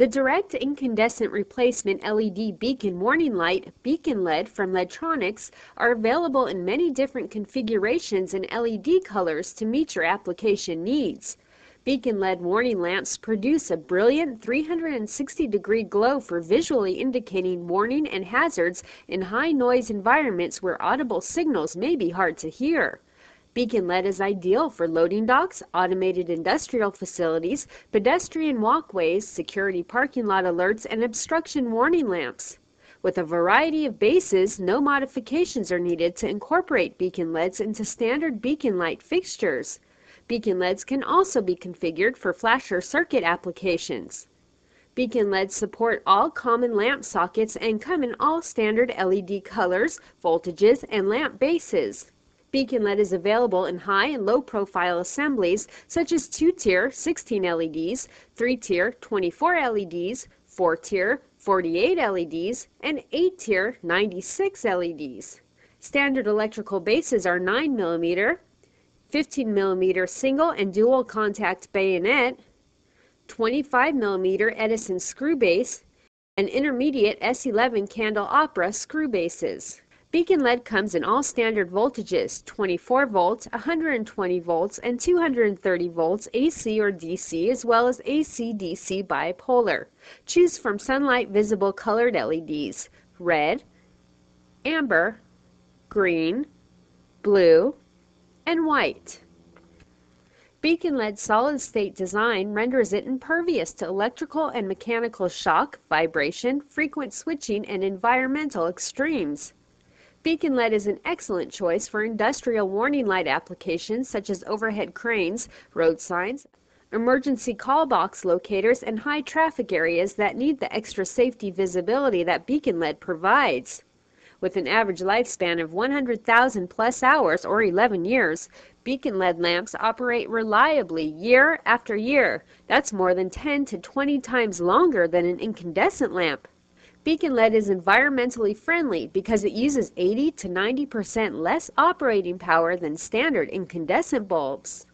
The direct incandescent replacement LED beacon warning light, Beacon LED from LEDtronics, are available in many different configurations and LED colors to meet your application needs. Beacon LED warning lamps produce a brilliant 360 degree glow for visually indicating warning and hazards in high noise environments where audible signals may be hard to hear. Beacon LED is ideal for loading docks, automated industrial facilities, pedestrian walkways, security parking lot alerts, and obstruction warning lamps. With a variety of bases, no modifications are needed to incorporate beacon LEDs into standard beacon light fixtures. Beacon LEDs can also be configured for flasher circuit applications. Beacon LEDs support all common lamp sockets and come in all standard LED colors, voltages, and lamp bases. Beacon LED is available in high and low profile assemblies such as 2-tier 16 LEDs, 3-tier 24 LEDs, 4-tier 48 LEDs, and 8-tier 96 LEDs. Standard electrical bases are 9 mm, 15 mm single and dual contact bayonet, 25 mm Edison screw base, and intermediate S11 candelabra screw bases. Beacon LED comes in all standard voltages 24 volts, 120 volts, and 230 volts AC or DC, as well as AC DC bipolar. Choose from sunlight visible colored LEDs red, amber, green, blue, and white. Beacon LED solid state design renders it impervious to electrical and mechanical shock, vibration, frequent switching, and environmental extremes. Beacon LED is an excellent choice for industrial warning light applications such as overhead cranes, road signs, emergency call box locators, and high traffic areas that need the extra safety visibility that Beacon LED provides. With an average lifespan of 100,000 plus hours or 11 years, Beacon LED lamps operate reliably year after year. That's more than 10 to 20 times longer than an incandescent lamp. Beacon LED is environmentally friendly because it uses 80 to 90% less operating power than standard incandescent bulbs.